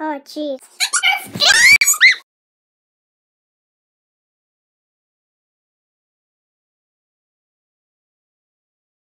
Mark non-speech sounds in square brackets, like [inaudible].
Oh, jeez. [laughs]